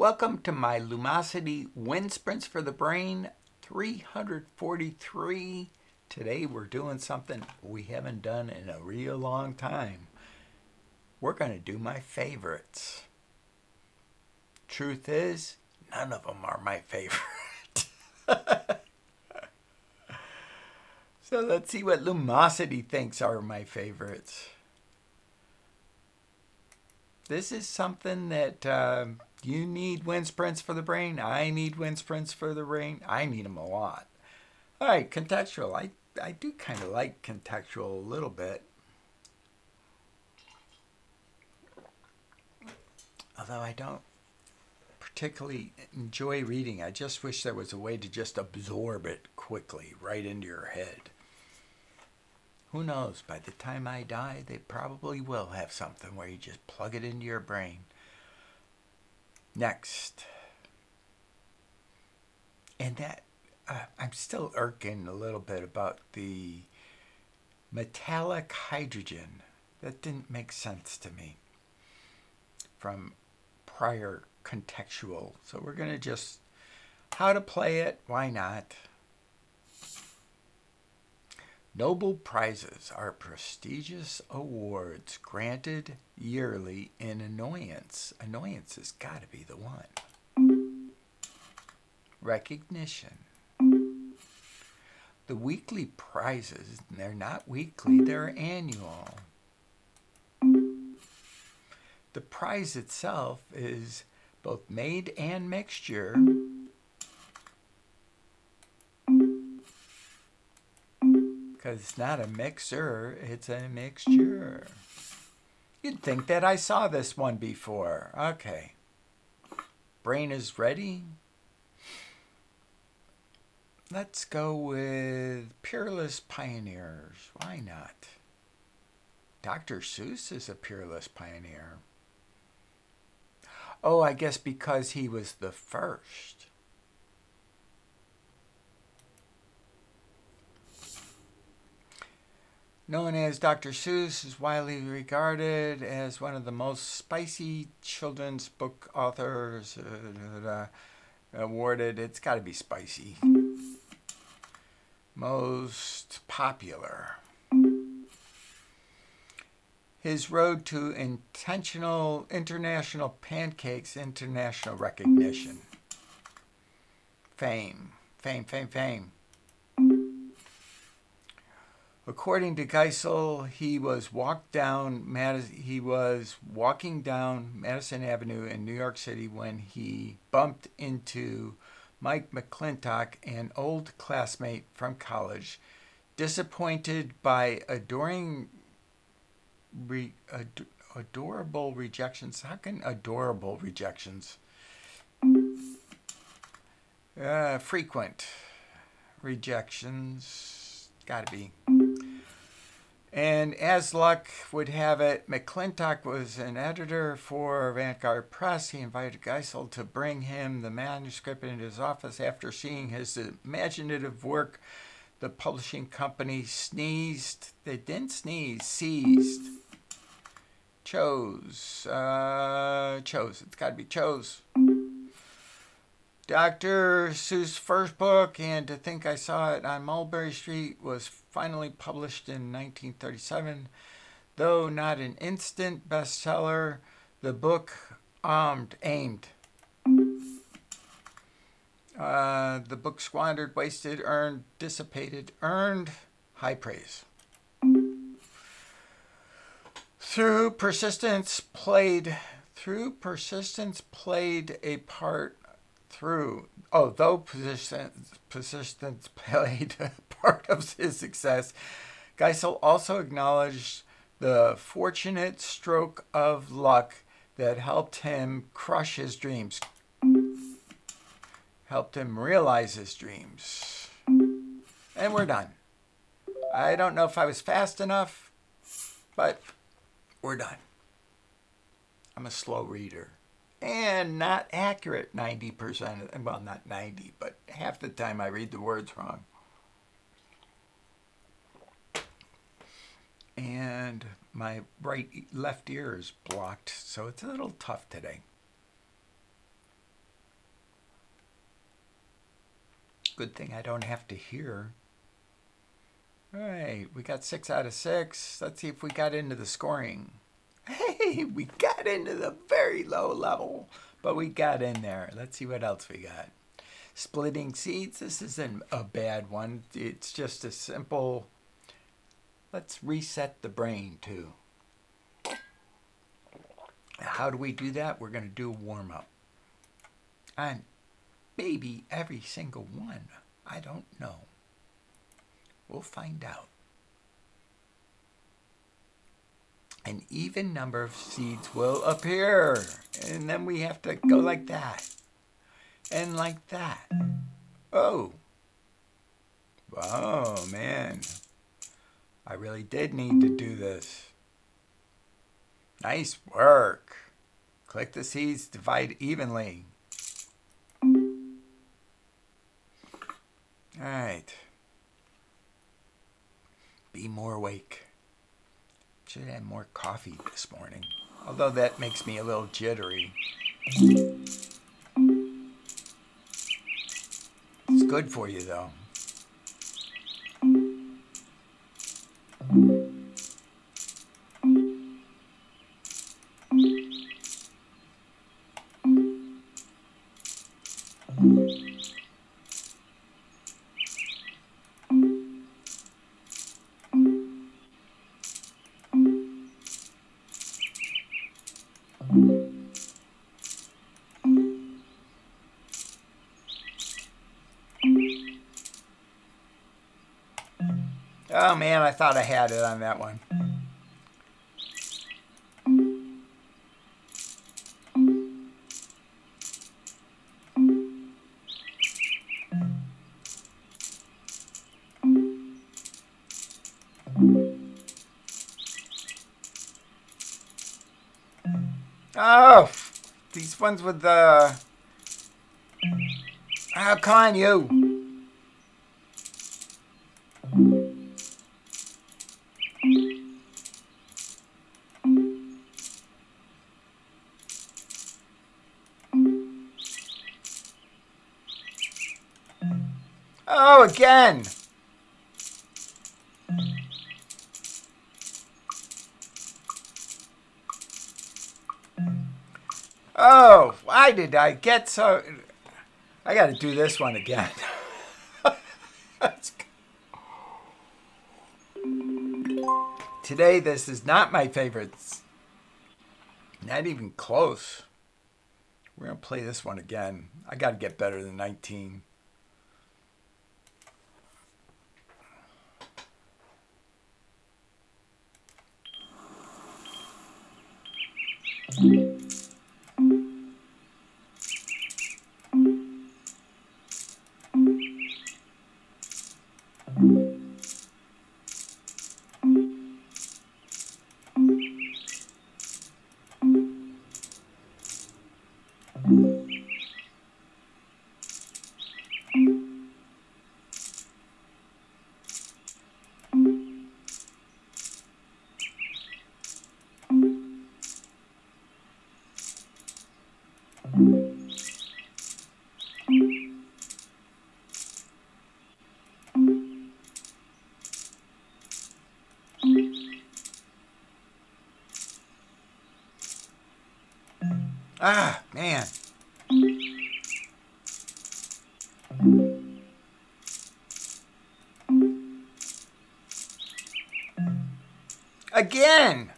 Welcome to my Lumosity Wind Sprints for the Brain 343. Today we're doing something we haven't done in a real long time. We're going to do my favorites. Truth is, none of them are my favorite. so let's see what Lumosity thinks are my favorites. This is something that uh, you need wind sprints for the brain. I need wind sprints for the brain. I need them a lot. All right, contextual. I, I do kind of like contextual a little bit. Although I don't particularly enjoy reading. I just wish there was a way to just absorb it quickly right into your head. Who knows? By the time I die, they probably will have something where you just plug it into your brain. Next. And that, uh, I'm still irking a little bit about the metallic hydrogen. That didn't make sense to me from prior contextual. So we're going to just, how to play it, why not? Nobel Prizes are prestigious awards granted yearly in annoyance. Annoyance has got to be the one. Recognition. The weekly prizes, they're not weekly, they're annual. The prize itself is both made and mixture it's not a mixer, it's a mixture. You'd think that I saw this one before. Okay. Brain is ready. Let's go with Peerless Pioneers. Why not? Dr. Seuss is a peerless pioneer. Oh, I guess because he was the first. Known as Dr. Seuss, is widely regarded as one of the most spicy children's book authors uh, awarded. It's got to be spicy. Most popular. His road to intentional international pancakes, international recognition. Fame, fame, fame, fame. According to Geisel, he was walked down Madison, he was walking down Madison Avenue in New York City when he bumped into Mike McClintock, an old classmate from college, disappointed by adoring re, ad, adorable rejections. How can adorable rejections? Uh, frequent rejections. Gotta be. And as luck would have it, McClintock was an editor for Vanguard Press. He invited Geisel to bring him the manuscript into his office after seeing his imaginative work. The publishing company sneezed. They didn't sneeze, seized. Chose. Uh, chose. It's got to be chose. Dr. Seuss' first book, and to think I saw it on Mulberry Street, was finally published in 1937. Though not an instant bestseller, the book armed, aimed. Uh, the book squandered, wasted, earned, dissipated, earned high praise. Through persistence, played through persistence played a part through oh though persistence, persistence played part of his success geisel also acknowledged the fortunate stroke of luck that helped him crush his dreams helped him realize his dreams and we're done i don't know if i was fast enough but we're done i'm a slow reader and not accurate 90%. Well, not 90, but half the time I read the words wrong. and my right left ear is blocked, so it's a little tough today. Good thing I don't have to hear. All right, we got six out of six. Let's see if we got into the scoring. Hey, we got into the very low level, but we got in there. Let's see what else we got. Splitting seeds, this isn't a bad one. It's just a simple Let's reset the brain too. How do we do that? We're going to do a warm up. And maybe every single one. I don't know. We'll find out. An even number of seeds will appear. And then we have to go like that. And like that. Oh. Oh, man. I really did need to do this. Nice work. Click the seeds, divide evenly. All right. Be more awake. Should have more coffee this morning. Although that makes me a little jittery. It's good for you though. thought I had it on that one. Oh, these ones with the... Ah, How can you? 10. Oh, why did I get so... I got to do this one again. Today, this is not my favorite. Not even close. We're going to play this one again. I got to get better than 19. Ah, man. Again.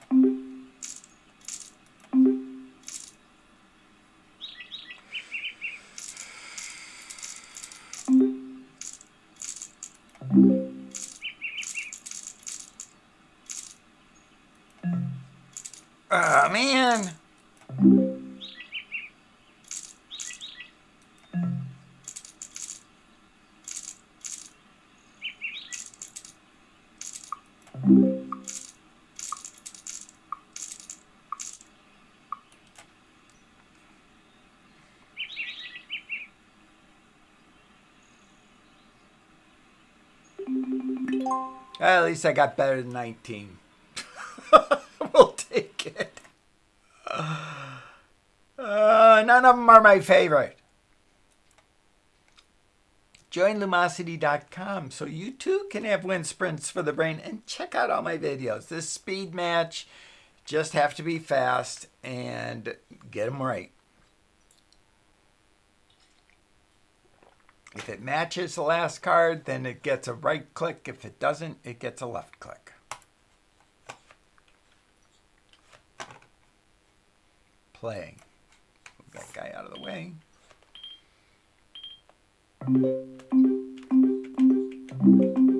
At least I got better than 19. we'll take it. Uh, none of them are my favorite. Join Lumosity.com so you too can have wind sprints for the brain and check out all my videos. This speed match, just have to be fast and get them right. If it matches the last card, then it gets a right click. If it doesn't, it gets a left click. Playing. Move that guy out of the way. I'm going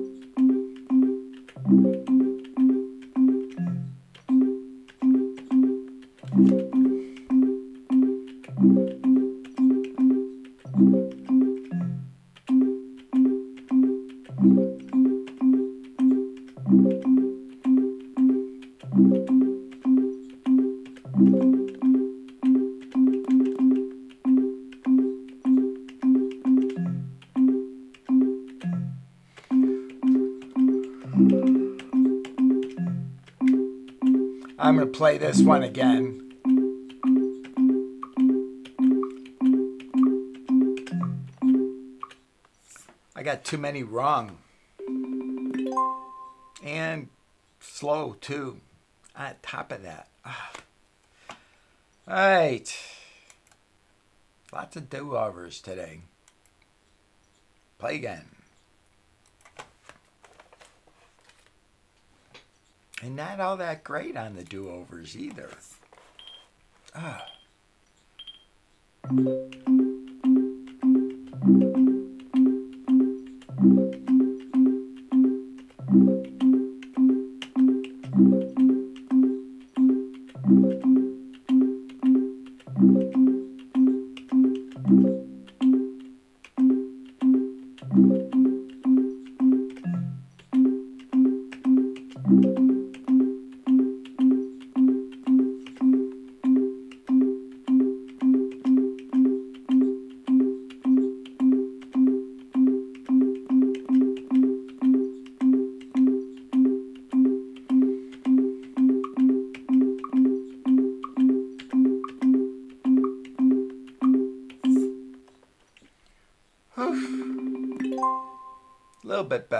play this one again. I got too many wrong. And slow too. On top of that. Ah. All right. Lots of do-overs today. Play again. And not all that great on the do-overs either. Ah.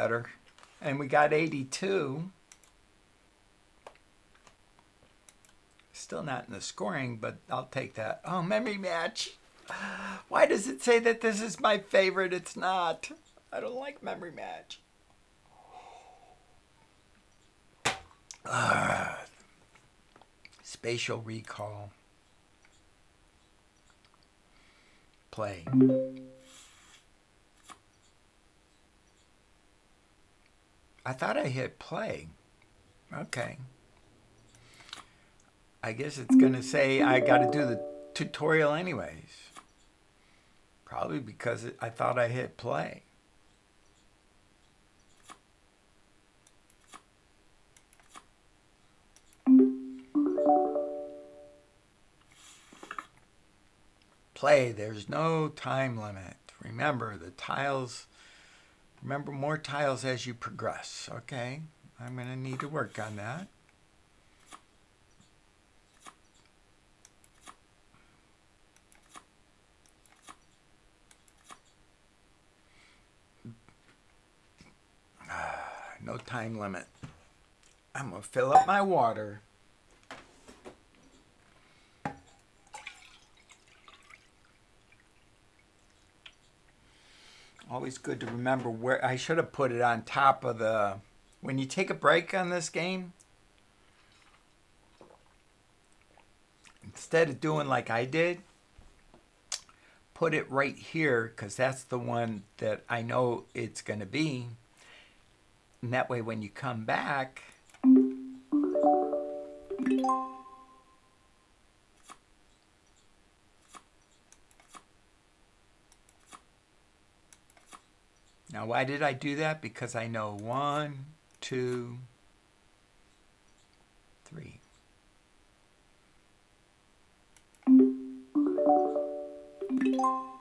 Better. And we got 82. Still not in the scoring, but I'll take that. Oh, memory match. Why does it say that this is my favorite? It's not. I don't like memory match. Uh, spatial recall. Play. I thought I hit play. Okay. I guess it's going to say I got to do the tutorial anyways. Probably because I thought I hit play. Play, there's no time limit. Remember, the tiles Remember more tiles as you progress. Okay, I'm going to need to work on that. no time limit. I'm going to fill up my water. Always good to remember where I should have put it on top of the when you take a break on this game instead of doing like I did put it right here because that's the one that I know it's going to be. And that way when you come back Now, why did I do that? Because I know one, two, three. Thank you.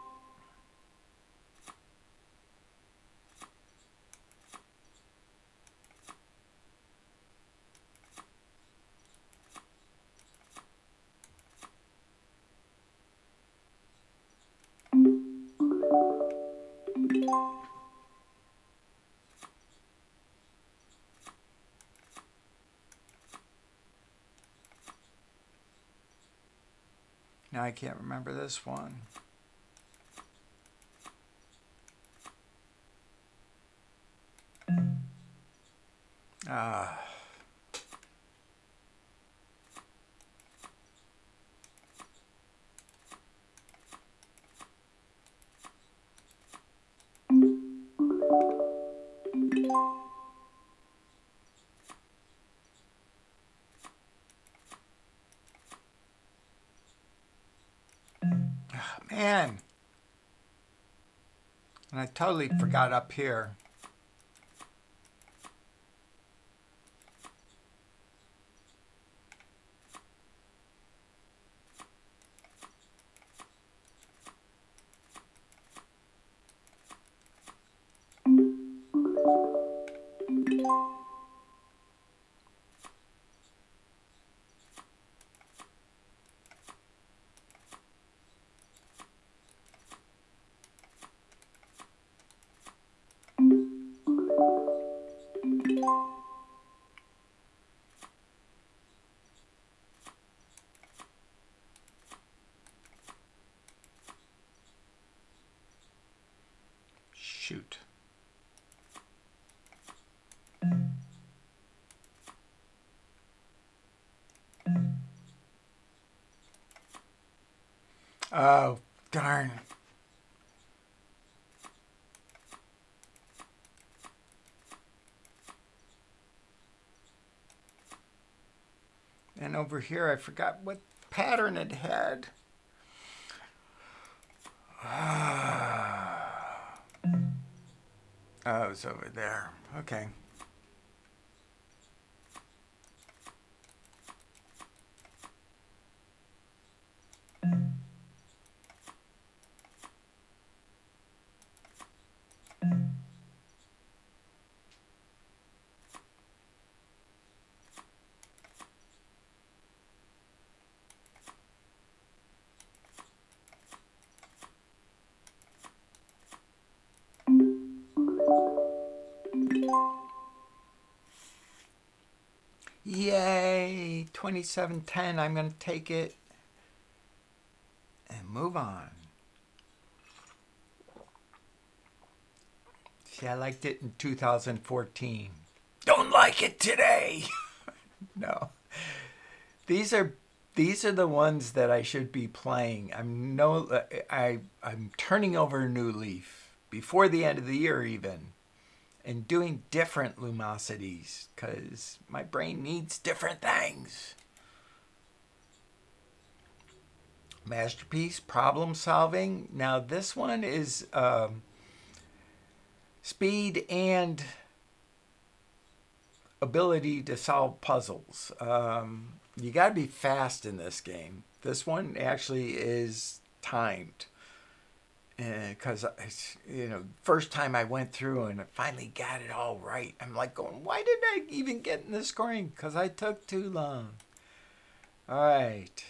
Now I can't remember this one. Totally forgot up here. Oh, darn. And over here, I forgot what pattern it had. Ah. Oh, it's over there. Okay. Yay! 2710. I'm going to take it and move on. See, I liked it in 2014. Don't like it today. no. These are these are the ones that I should be playing. I'm no I I'm turning over a new leaf before the end of the year even and doing different lumosities because my brain needs different things. Masterpiece, problem solving. Now, this one is um, speed and ability to solve puzzles. Um, you got to be fast in this game. This one actually is timed because you know first time i went through and I finally got it all right i'm like going why did i even get in the scoring because i took too long. All right.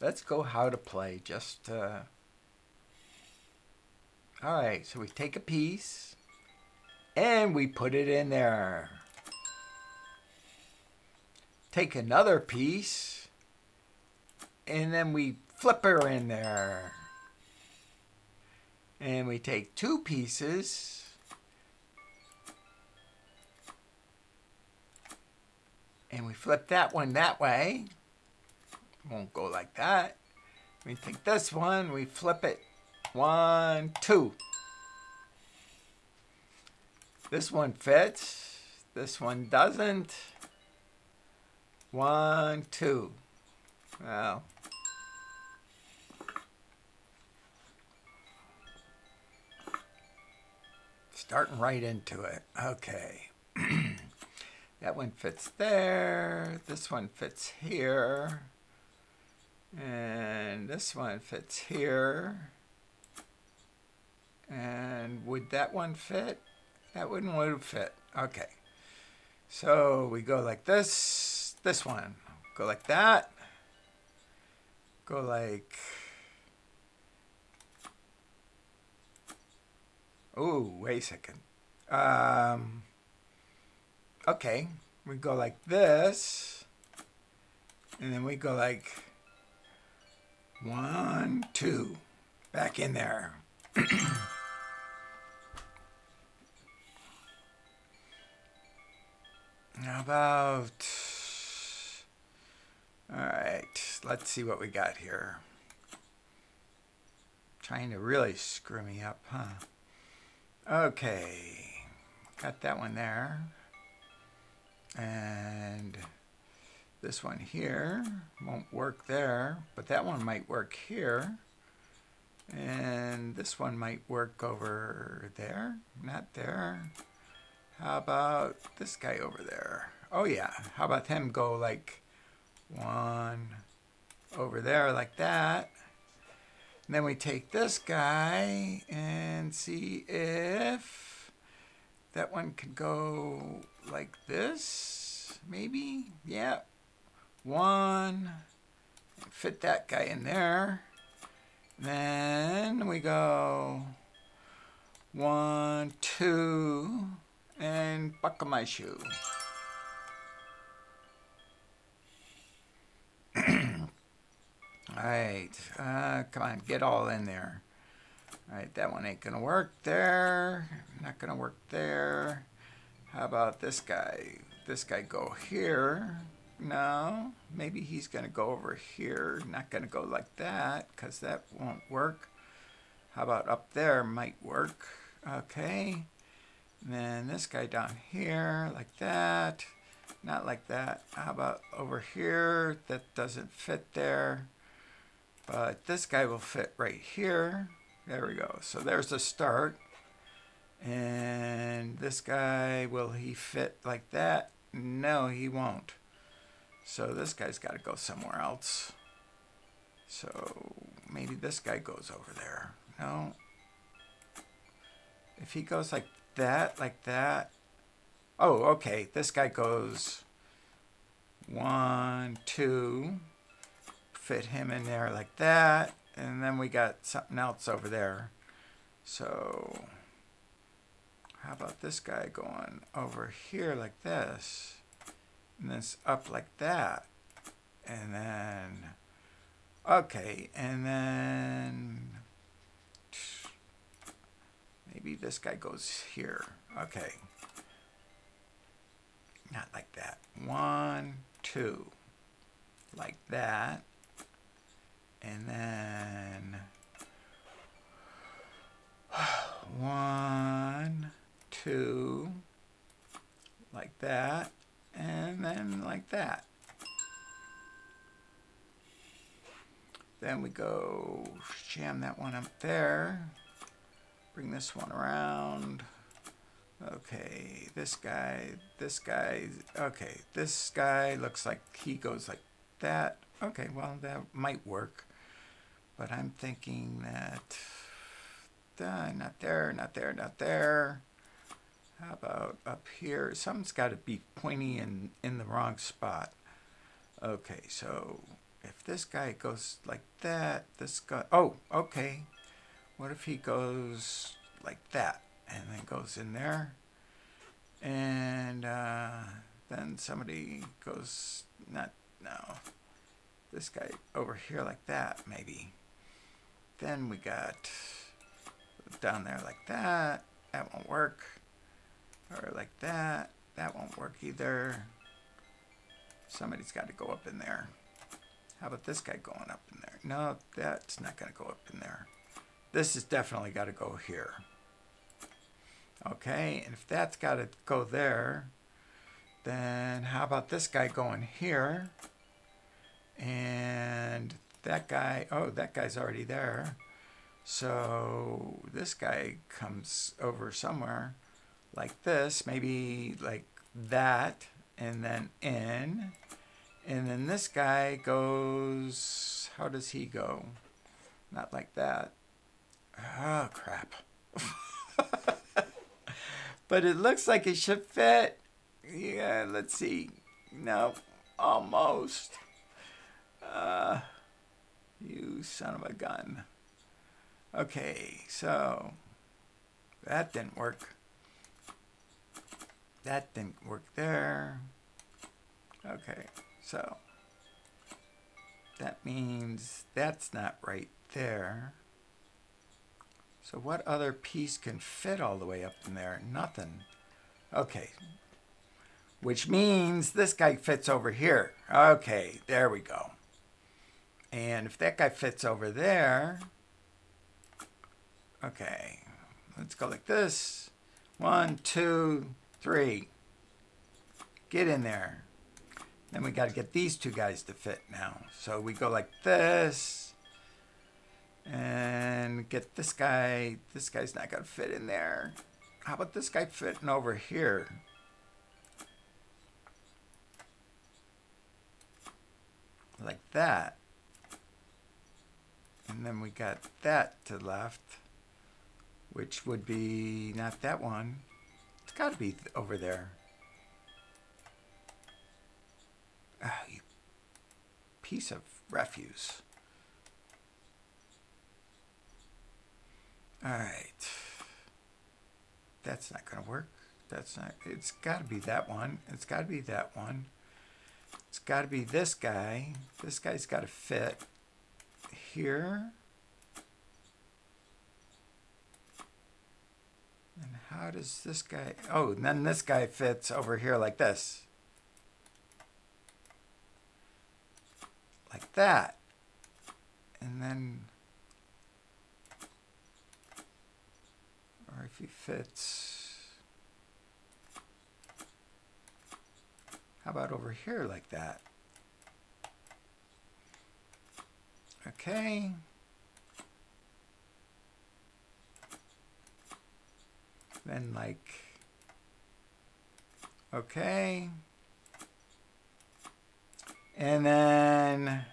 Let's go how to play just uh... all right so we take a piece and we put it in there. Take another piece and then we flip her in there and we take two pieces and we flip that one that way. Won't go like that. We take this one, we flip it. One, two. This one fits. This one doesn't. One, two. Well, starting right into it. Okay. that one fits there. This one fits here. And this one fits here. And would that one fit? That wouldn't would fit. Okay. So we go like this. This one. Go like that. Go like Oh, wait a second. Um, okay, we go like this, and then we go like, One, two. Back in there. How about... Alright, let's see what we got here. Trying to really screw me up, huh? Okay, got that one there. And this one here won't work there, but that one might work here. And this one might work over there, not there. How about this guy over there? Oh yeah, how about him go like one over there like that. And then we take this guy and see if that one could go like this, maybe. Yeah, one, fit that guy in there. Then we go one, two, and buckle my shoe. Alright, uh, come on, get all in there. Alright, that one ain't gonna work there. Not gonna work there. How about this guy? This guy go here. No, maybe he's gonna go over here. Not gonna go like that, because that won't work. How about up there might work. Okay. And then this guy down here, like that. Not like that. How about over here? That doesn't fit there. But this guy will fit right here. There we go. So there's the start. And this guy, will he fit like that? No, he won't. So this guy's got to go somewhere else. So maybe this guy goes over there. No. If he goes like that, like that. Oh, okay. This guy goes one, two. Fit him in there like that. And then we got something else over there. So how about this guy going over here like this? And this up like that. And then, okay, and then maybe this guy goes here. Okay. Not like that. One, two. Like that. And then one, two, like that, and then like that. Then we go jam that one up there. Bring this one around. Okay, this guy, this guy, okay, this guy looks like he goes like that. Okay, well, that might work. But I'm thinking that, uh, not there, not there, not there. How about up here? Something's got to be pointy and in the wrong spot. Okay, so if this guy goes like that, this guy, oh, okay. What if he goes like that and then goes in there? And uh, then somebody goes, not, no, this guy over here like that, maybe. Then we got down there like that. That won't work. Or like that. That won't work either. Somebody's got to go up in there. How about this guy going up in there? No, that's not going to go up in there. This has definitely got to go here. Okay, and if that's got to go there, then how about this guy going here? And that guy, oh, that guy's already there. So this guy comes over somewhere like this, maybe like that, and then in. And then this guy goes, how does he go? Not like that. Oh, crap. but it looks like it should fit. Yeah, let's see. No, almost. Uh, you son of a gun. Okay, so that didn't work. That didn't work there. Okay, so that means that's not right there. So what other piece can fit all the way up in there? Nothing. Okay. Which means this guy fits over here. Okay, there we go. And if that guy fits over there, okay, let's go like this. One, two, three. Get in there. Then we got to get these two guys to fit now. So we go like this. And get this guy. This guy's not going to fit in there. How about this guy fitting over here? Like that. And then we got that to the left, which would be not that one. It's got to be over there. Ah, you piece of refuse. All right. That's not going to work. That's not, it's got to be that one. It's got to be that one. It's got to be this guy. This guy's got to fit here. And how does this guy, oh, and then this guy fits over here like this. Like that. And then, or if he fits, how about over here like that? Okay. Then like, okay. And then,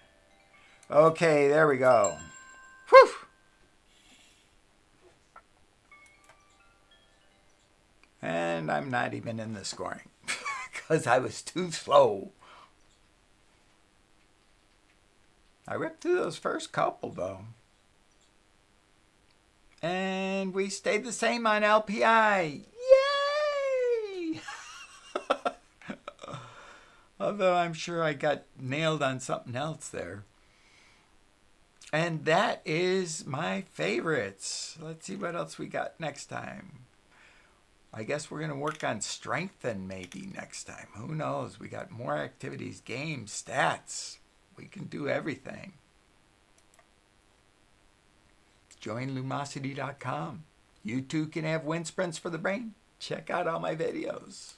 okay, there we go. Whew. And I'm not even in the scoring because I was too slow. I ripped through those first couple though. And we stayed the same on LPI. Yay! Although I'm sure I got nailed on something else there. And that is my favorites. Let's see what else we got next time. I guess we're going to work on strengthen maybe next time. Who knows? We got more activities, games, stats. We can do everything. Join Lumosity.com. You too can have wind sprints for the brain. Check out all my videos.